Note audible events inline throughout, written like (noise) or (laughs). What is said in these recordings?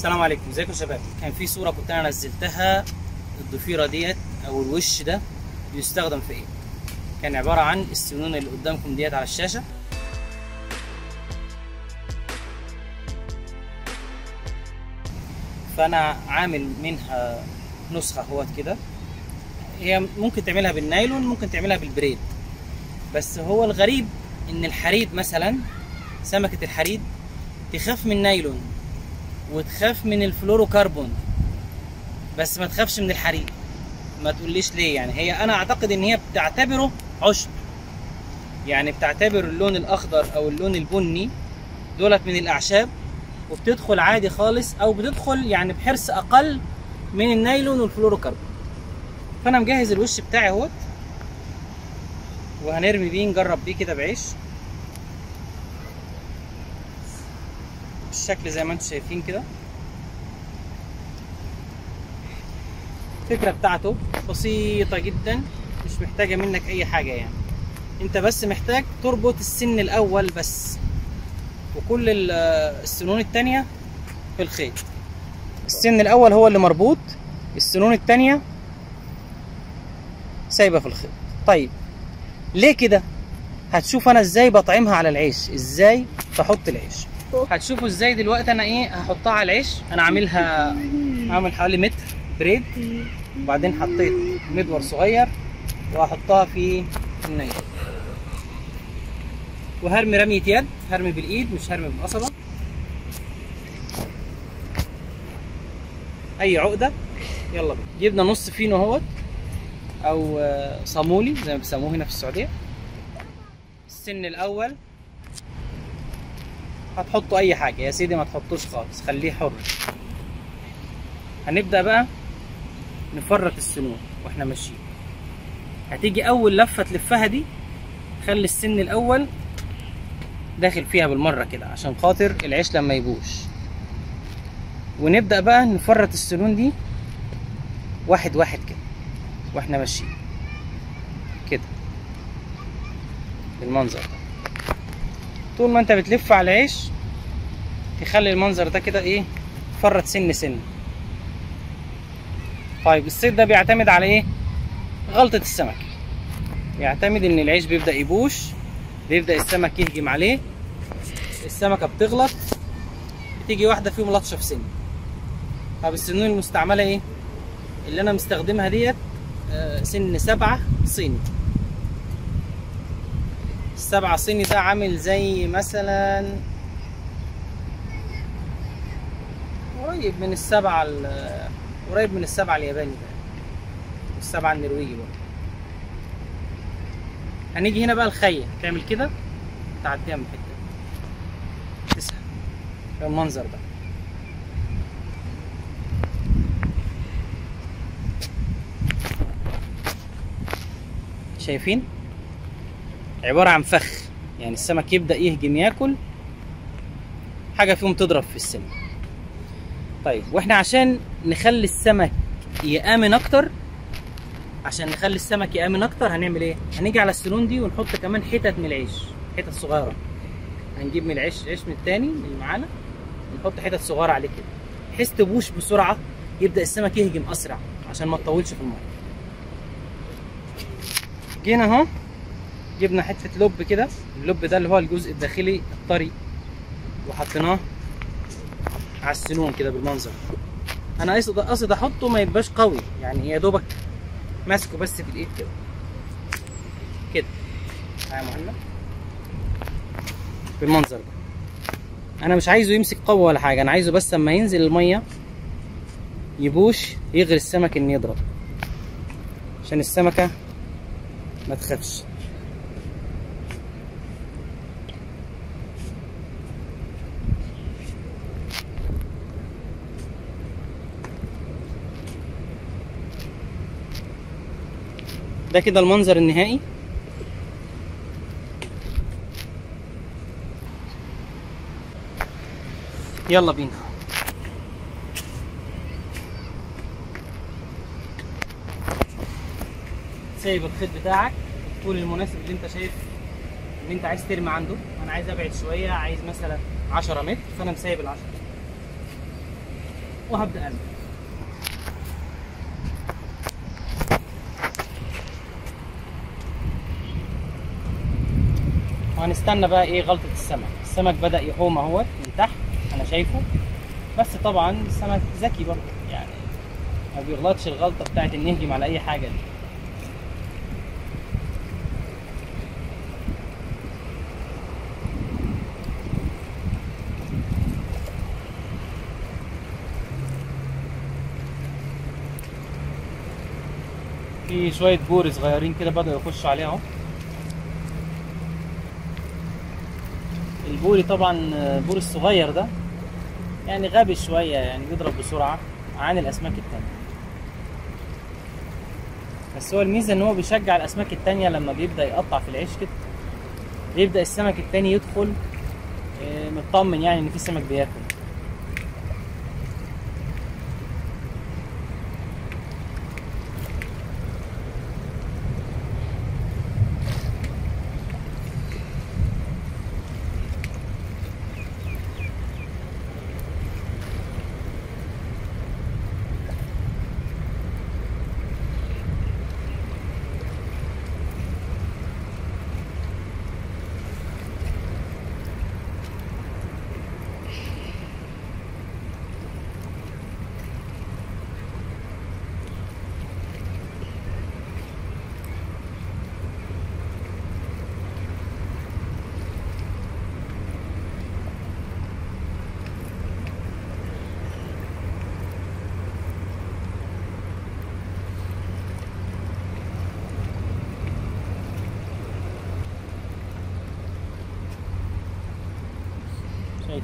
السلام عليكم. ازيكم يا شباب؟ كان في صورة كنت أنا نزلتها الضفيرة ديت أو الوش ده بيستخدم في إيه؟ كان عبارة عن السنون اللي قدامكم ديت على الشاشة. فأنا عامل منها نسخة أهوت كده. هي ممكن تعملها بالنايلون ممكن تعملها بالبريد. بس هو الغريب إن الحريد مثلا سمكة الحريد تخاف من النايلون وتخاف من الفلوروكربون. بس ما تخافش من الحرير. ما تقوليش ليه يعني. هي أنا أعتقد إن هي بتعتبره عشب. يعني بتعتبر اللون الأخضر أو اللون البني دولت من الأعشاب وبتدخل عادي خالص أو بتدخل يعني بحرص أقل من النايلون والفلوروكربون. فأنا مجهز الوش بتاعي أهوت وهنرمي بيه نجرب بيه كده بعيش. بالشكل زي ما أنتم شايفين كده الفكرة بتاعته بسيطة جدا مش محتاجة منك أي حاجة يعني أنت بس محتاج تربط السن الأول بس وكل السنون التانية في الخيط السن الأول هو اللي مربوط السنون التانية سايبة في الخيط طيب ليه كده؟ هتشوف أنا إزاي بطعمها على العيش إزاي بحط العيش هتشوفوا إزاي دلوقتي أنا إيه هحطها على العيش. أنا عاملها عامل حوالي متر بريد. وبعدين حطيت مدور صغير وهحطها في النيل وهرمي رمية يد هرمي بالإيد مش هرمي بالقصبة. أي عقدة يلا بينا. جبنا نص فينو أهوت أو صامولي زي ما بيسموه هنا في السعودية. السن الأول هتحطوا أي حاجة. يا سيدي ما تحطوش خالص. خليه حر. هنبدأ بقى نفرط السنون وإحنا ماشيين. هتيجي أول لفة تلفها دي خلي السن الأول داخل فيها بالمرة كده عشان خاطر العيش لما يبوش. ونبدأ بقى نفرط السنون دي واحد واحد كده وإحنا ماشيين. كده. بالمنظر ده. طول ما أنت بتلف على العيش تخلي المنظر ده كده إيه؟ فرط سن سن. طيب الصيد ده بيعتمد على إيه؟ غلطة السمك. يعتمد إن العيش بيبدأ يبوش بيبدأ السمك يهجم عليه السمكة بتغلط بتيجي واحدة فيهم لطشة في سن طب السنون المستعملة إيه؟ اللي أنا مستخدمها ديت آه سن سبعة صيني. السبعة صيني ده عامل زي مثلا قريب من السبعة قريب من السبعة الياباني ده. والسبعة النرويجي برضه. هنيجي هنا بقى الخية تعمل كده. تعديها من الحتة تسحب المنظر ده. شايفين؟ عبارة عن فخ. يعني السمك يبدأ يهجم ياكل. حاجة فيهم تضرب في السن طيب وإحنا عشان نخلي السمك يآمن أكتر عشان نخلي السمك يآمن أكتر هنعمل إيه؟ هنيجي على السنون دي ونحط كمان حتت من العيش حتت صغيرة. هنجيب من العيش عيش من التاني اللي معانا ونحط حتت صغيرة عليه كده. بحيث تبوش بسرعة يبدأ السمك يهجم أسرع عشان ما تطولش في المية. جينا أهو جبنا حتة لب كده. اللب ده اللي هو الجزء الداخلي الطري وحطيناه على السنون كده بالمنظر. أنا قصد أحطه ما يبقاش قوي. يعني يا دوبك ماسكه بس في الإيد كده. كده. يا مهند. بالمنظر ده. أنا مش عايزه يمسك قوي ولا حاجة. أنا عايزه بس لما ينزل المية يبوش يغري السمك ان يضرب. عشان السمكة ما تخافش. ده كده المنظر النهائي. يلا بينا. سايب الخيط بتاعك. الطول المناسب اللي انت شايف ان انت عايز ترمي عنده. أنا عايز ابعد شوية عايز مثلا 10 متر فأنا مسايب ال 10 وهبدأ انزل وهنستنى بقى إيه غلطة السمك. السمك بدأ يحوم اهوت من تحت أنا شايفه. بس طبعا السمك ذكي برضه يعني ما بيغلطش الغلطة بتاعت إن يهجم على أي حاجة دي. في شوية بوري صغيرين كده بدأوا يخشوا عليها أهو. البوري طبعا البوري الصغير ده يعني غبي شوية يعني بيضرب بسرعة عن الأسماك التانية. بس هو الميزة إن هو بيشجع الأسماك التانية لما بيبدأ يقطع في العيش كده. بيبدأ السمك التاني يدخل آه، مطمن يعني إن في سمك بياكل.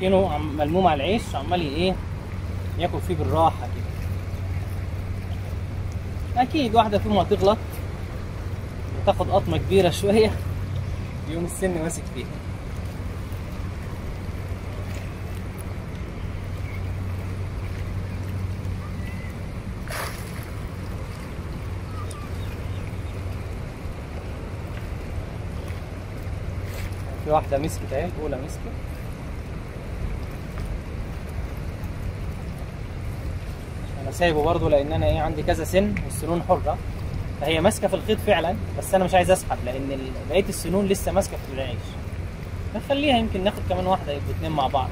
شايفينه ملموم على العيش عمال إيه ياكل فيه بالراحة كده. أكيد واحدة فيهم هتغلط وتاخد قطمة كبيرة (laughs) شوية يوم السن ماسك فيها. في واحدة مسكت اهي الأولى مسكت. سايبه برضه لأن أنا إيه عندي كذا سن والسنون حرة. فهي ماسكة في الخيط فعلا بس أنا مش عايز أسحب لأن بقية السنون لسه ماسكة في العيش. نخليها يمكن ناخد كمان واحدة يبقوا اتنين مع بعض.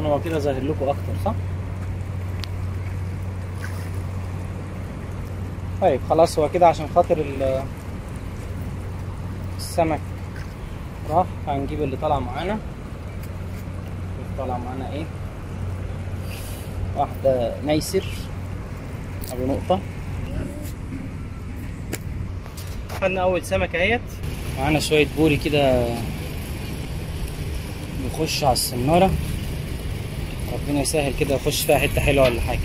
طبعا هو كده ظاهر لكم أكتر صح؟ طيب خلاص هو كده عشان خاطر ال- السمك راح هنجيب اللي طالع معانا. طالع معانا إيه؟ واحدة نيسر أبو نقطة. خدنا أول سمكة أهيت. معانا شوية بوري كده بيخش على السنارة. ربنا يسهل كده يخش فيها حتة حلوة ولا حاجة.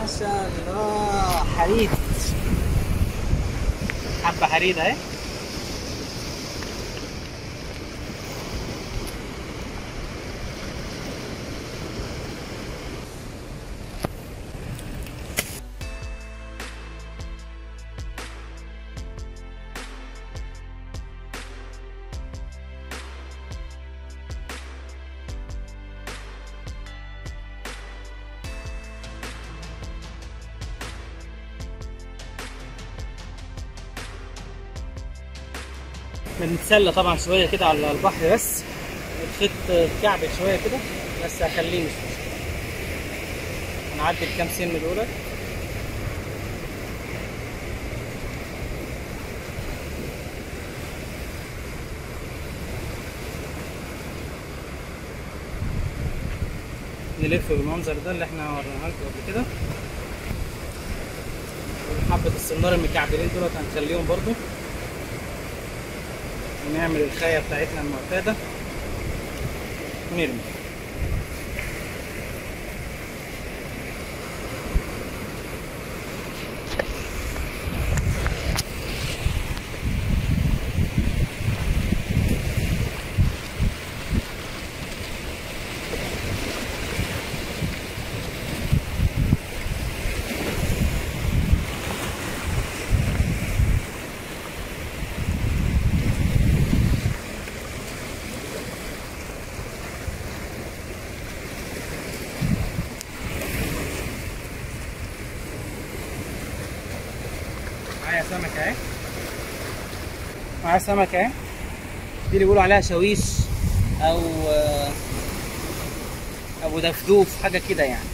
ما شاء الله حريد. حبة حريد أهي. بنتسلى طبعا شوية كده على البحر بس الخيط كعبل شوية كده بس هخليه مش مشكله هنعدي الكام سن دول. نلف بالمنظر ده اللي إحنا وريناه لكم قبل كده. حبة السنار المكعبلين دولت هنخليهم برضو. ونعمل الخاية بتاعتنا المعتادة ونرمي معايا سمكة اهي معايا سمكة اهي دي اللي بيقولوا عليها شاويش أو آه، ابو دفدوف حاجة كده يعني.